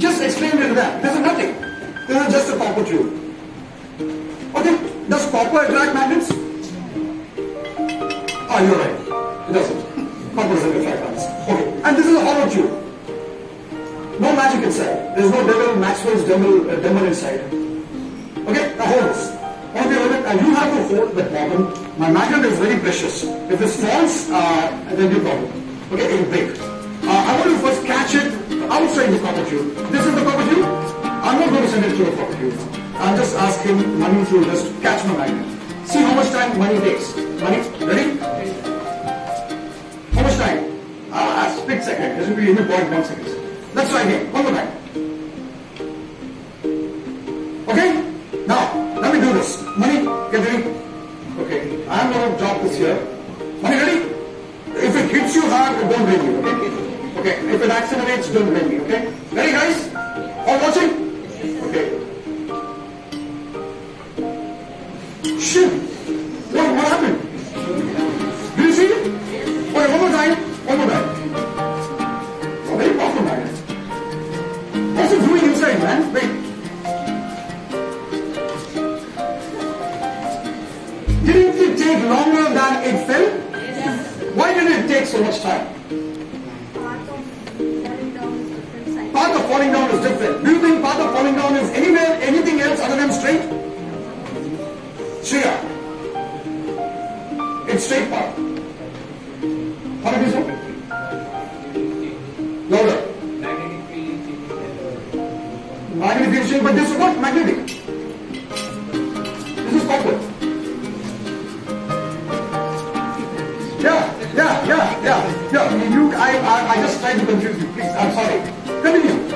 Just explain it to them. This is nothing. This is just a copper tube. Okay, does copper attract magnets? Ah, you're right. It doesn't. Copper doesn't attract magnets. Okay, and this is a hollow tube. No magic inside. There's no devil, Maxwell's devil, uh, devil inside. Okay, now hold this. Hold the and you have to hold the bottom. My magnet is very precious. If this falls, uh, then you problem. Okay, it'll break. Uh, I want to first catch it outside the copper tube. This is the tube. I'm not going to send it to the copper tube. I'll just ask him money to just catch my magnet. See how much time money takes. Money, ready? How much time? Uh, a split second. This will be in the point one second. Let's try again. One more time. Okay? Now, let me do this. Money, get ready. Okay, I'm going to drop this here. Money, ready? If it hits you hard, don't blame me, okay? Okay, if it accelerates, don't blame me, okay? Ready, guys? Falling down is different. Do you think path of falling down is anywhere, anything else other than straight? Shreya. It's straight path. How do you say? Louder. Magnetic field change, but this is not magnetic. This is copper. Yeah, yeah, yeah, yeah, yeah. You, I, I, I just tried to confuse you. Please, I'm sorry. Continue.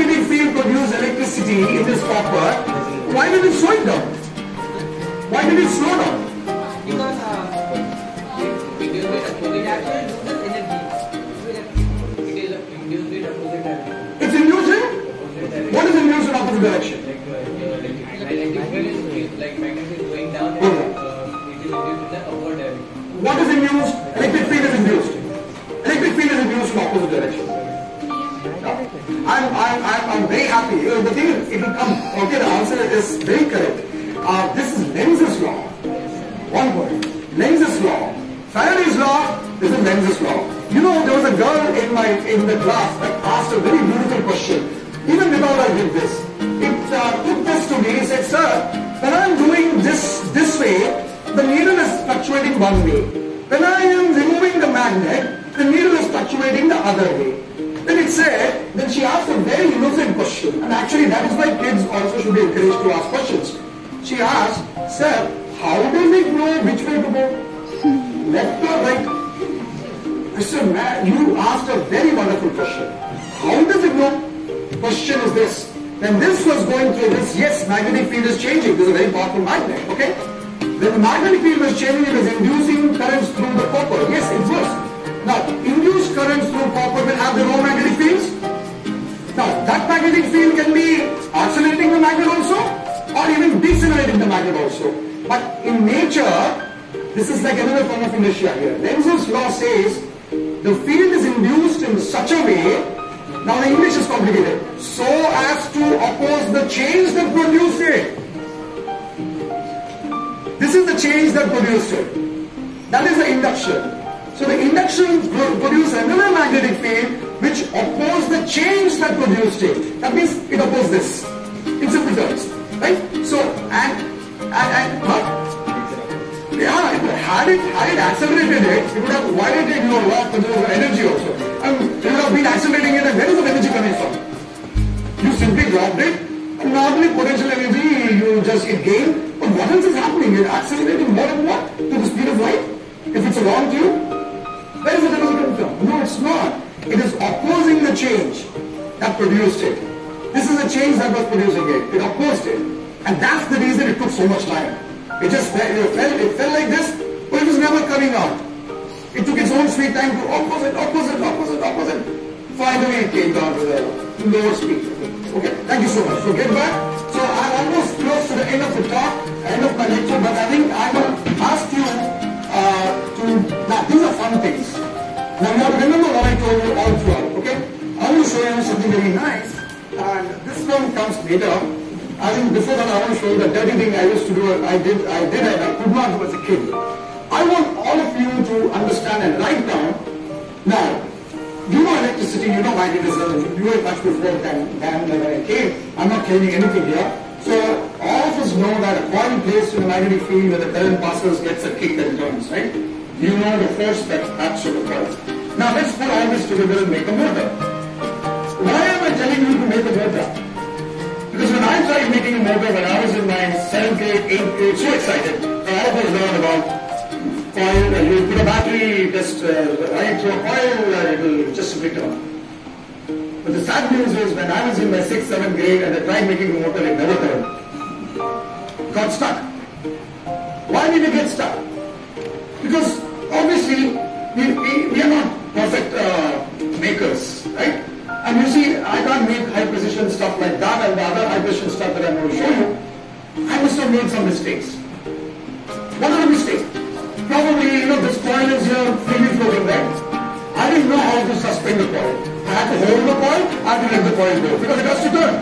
Magnetic field produced electricity in this copper, why did it slow it down? Why did it slow down? It's inducing? What is induced in opposite direction? Like, magnetic is going down direction. What is induced? Electric field is induced. Electric field is induced in opposite direction. I'm, I'm, I'm, I'm very happy. The thing is, it will come. Okay, the answer is very correct. Uh, this is Lenz's law. One word. Lenz's law. Faraday's law. This is Lenz's law. You know, there was a girl in my in the class that asked a very beautiful question. Even without I did this, it uh, took this to me. He said, "Sir, when I'm doing this this way, the needle is fluctuating one way. When I am removing the magnet, the needle is fluctuating the other way." Then it said, then she asked a very innocent question, and actually that is why kids also should be encouraged to ask questions. She asked, Sir, how does it know which way to go? Hmm. Left or right? I said, man, you asked a very wonderful question. How does it know? Question is this. When this was going through this, yes, magnetic field is changing. This is a very powerful magnet, okay? When the magnetic field was changing, it was inducing currents accelerating the magnet also, or even decelerating the magnet also. But in nature, this is like another form of inertia here. Lenz's law says the field is induced in such a way, now the English is complicated, so as to oppose the change that produced it. This is the change that produced it. That is the induction. So the induction pro- produces another magnetic field which opposes the change that produced it. That means it opposes this. Accelerated it, it would have violated your law of conservation of energy also. And it would have been accelerating it and where is the energy coming from? You simply dropped it and normally potential energy you just it gain. But what else is happening? It's accelerating more and more To the speed of light? If it's a long tube? Where is the energy coming from? No, it's not. It is opposing the change. that produced it. This is a change that was producing it. It opposed it. And that's the reason it took so much time. It just fell, it fell, it fell like this, but it was never coming out. It took its own sweet time to opposite, opposite, opposite, opposite. Finally it came down to the lower speed. Okay, thank you so much. So get back. So I'm almost close to the end of the talk, end of my lecture, but I think I will ask you uh, to, now these are fun things. Now you have to remember what I told you all throughout, okay? I will show you something very nice. And this one comes later. I think before that I want to show you the dirty thing I used to do, I did, I did and I could not do as a kid. I want all of you to understand and write down. Now, you know electricity, you know magnetism, you knew it much before than, than when I came. I'm not claiming anything here. So all of us know that a coil placed in a magnetic field where the current passes gets a kick and turns, right? You know the force that acts on the coil. Now let's put all this together and make a motor. Why am I telling you to make a motor? Because when I tried making a motor when I was in my seventh grade, eighth grade, so excited. All of us learned about coil, uh, you put a battery just uh, right through a coil, uh, it will just switch on. But the sad news is when I was in my sixth, seventh grade and I tried making a motor, it never turned. Got stuck. Why did it get stuck? Because obviously we, we, we are not perfect uh, makers, right? And you see, I can't make high precision stuff like that and the other high precision stuff that I'm going to show you. I must have made some mistakes. Coil, I had to the coil because it has to turn.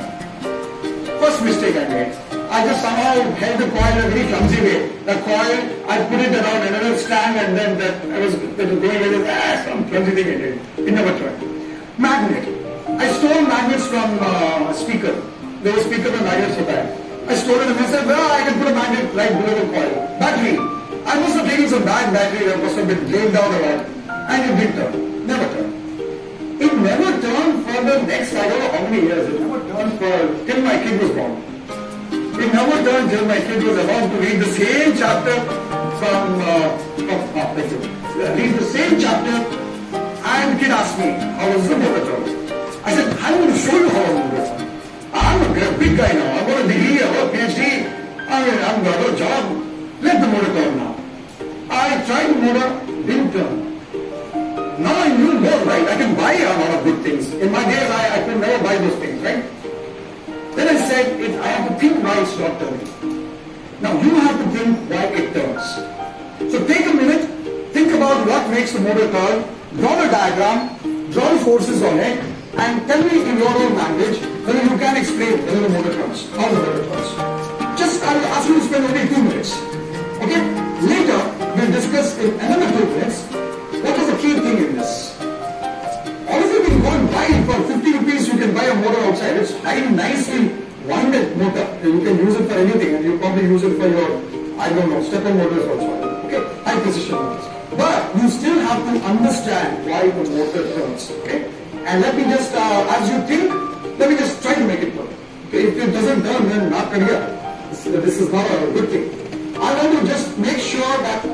First mistake I made. I just somehow held the coil in a very clumsy way. The coil, I put it around another stand and then that I was, going like this, ah, some clumsy thing I did. It never turned. Magnet. I stole magnets from uh, a speaker. There was speaker and magnets for that. I stole it and I said, well, I can put a magnet right below the coil. Battery. I must have taken some bad battery that must have been drained down a lot. And it didn't turn. Never turned. Never turned for the next, I don't know how many years, it never turned for, till my kid was born. It never turned till my kid was about to read the same chapter from, uh, from read the same chapter and kid asked me, how was the motor turn? I said, I'm going to show you how a motor turn. I'm a big guy now. I've got a degree, I've got a PhD. I mean, I've got a job. Let the motor turn now. I tried motor, didn't turn. Now I knew more, right? I can buy a said, it, I have to think why it's not turning. Now you have to think why it turns. So take a minute, think about what makes the motor turn, draw the diagram, draw the forces on it, and tell me in your own language whether you can explain whether the motor turns, how the motor turns. And use it for your, I don't know, stepper motors also. Okay, high precision motors. But you still have to understand why the motor turns. Okay, and let me just, uh, as you think, let me just try to make it work. Okay, if it doesn't turn, then not career. This, this is not a good thing. I want to just make sure that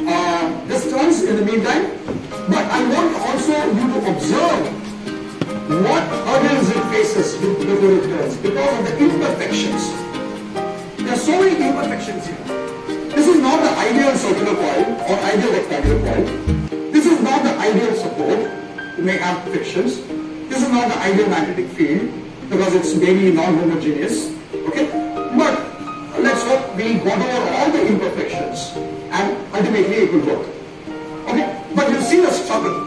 uh, this turns in the meantime, but I want also you to observe what hurdles it faces before it turns because of the imperfections. There are so many imperfections here. This is not the ideal circular coil or ideal rectangular coil. This is not the ideal support. It may have frictions. This is not the ideal magnetic field because it's maybe non-homogeneous. Okay, but let's hope we got over all the imperfections and ultimately it will work. Okay? But you see the struggle,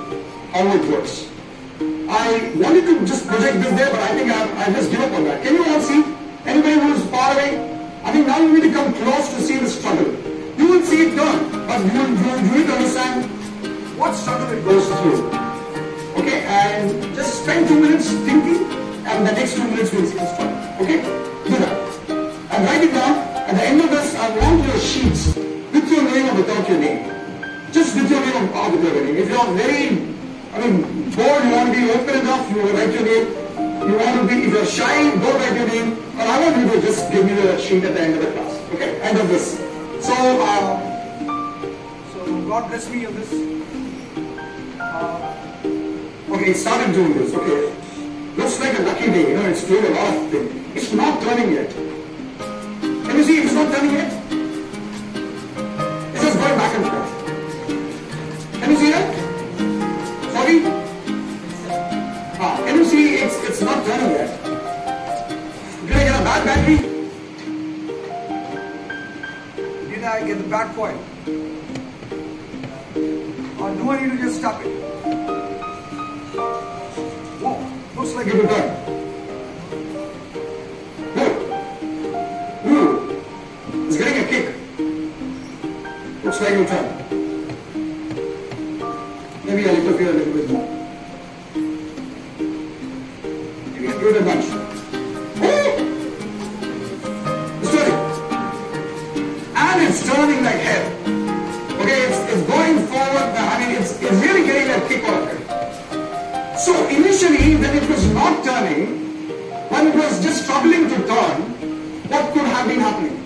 how it works. I wanted to just project this there, but I think I, I just give up on that. Can you all see? Anybody who is far away? I think now you need to come close to see the struggle. You will see it done, but you, will, you, you to understand what struggle it goes through. Okay? And just spend two minutes thinking, and the next two minutes we'll see the struggle. Okay? Do that. And write it down. At the end of this, I want your sheets with your name or without your name. Just with your name or with your name. If you're very, I mean, bored, you want to be open enough, you will write your name. You want to be, if you're shy, don't write your name. But I want you to just give me the sheet at the end of the class. Okay? End of this. So, uh, so God bless me on this. Uh, okay, started doing this. Okay. Looks like a lucky day, you know, it's doing a lot of things. It's not turning yet. Can you see it's not turning yet? Bad coil? Or do I need to just stop it? Whoa, looks like it will. Ooh, it's getting a kick. Looks like it will was just struggling to turn, what could have been happening?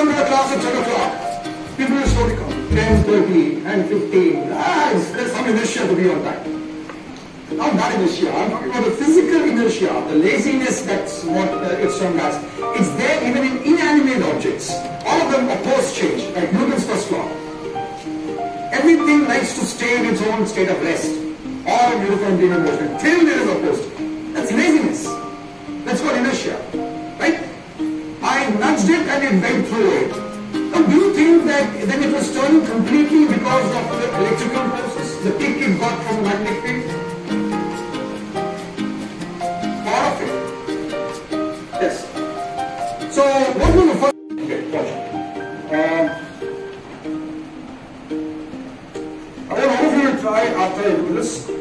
Come to the class at 10 o'clock. People will slowly come. 10, 30, and 15. Ah, there's some inertia to be on time. Not that inertia, I'm talking about the physical inertia, the laziness that's what uh, it's termed as. It's there even in inanimate objects. All of them oppose change, like Newton's first law. Everything likes to stay in its own state of rest or uniform linear motion till there is opposed. That's laziness. That's called inertia. Right? It and it went through it. Now do you think that then it was turning completely because of the electrical forces, the kick it got from magnetic field? Part of it. Yes. So what was the first? Okay, watch. Um, I want all of you to try after this.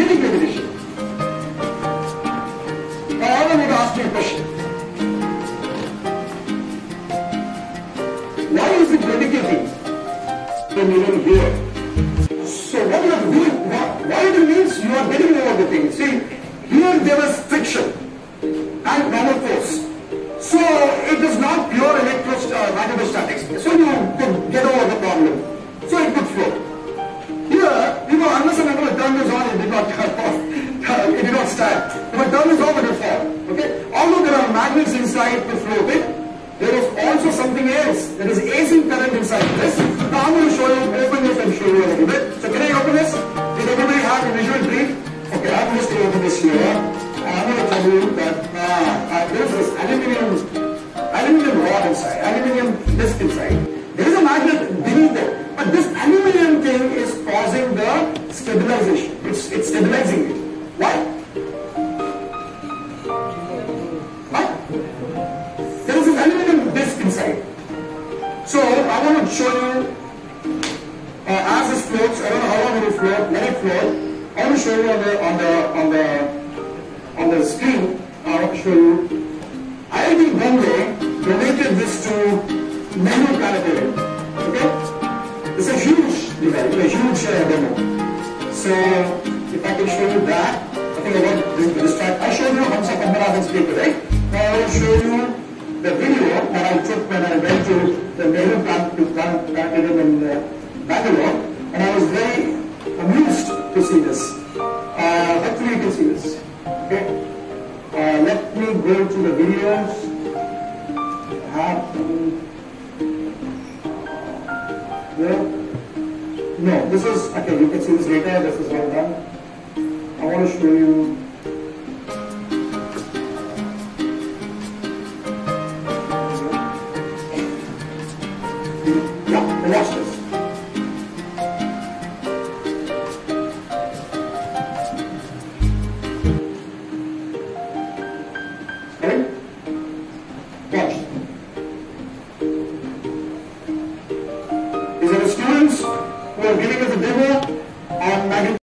Magnetic levitation. Now I want you to ask me a question. Why is it levitating when you don't? So what you are doing, why, why it means you are getting over the thing. See, here there was It's, it's stabilizing it. Why? Why? There is an aluminum disc inside. So I want to show you uh, as this floats. I don't know how long it will float. Let it float. I want to show you on the on the on the on the screen. I want to show you. If I can show you that, I think I got this, this track. I showed you Hamsa Padmanabhan speaker, right? Now I will show you the video that I took when I went to the Nehru plant to plant planted in uh, Bangalore, and I was very amused to see this. Uh, hopefully you can see this. Okay. Uh, let me go to the videos. Have yeah. No, this is okay. You can see this later. This is all done. I want to show you.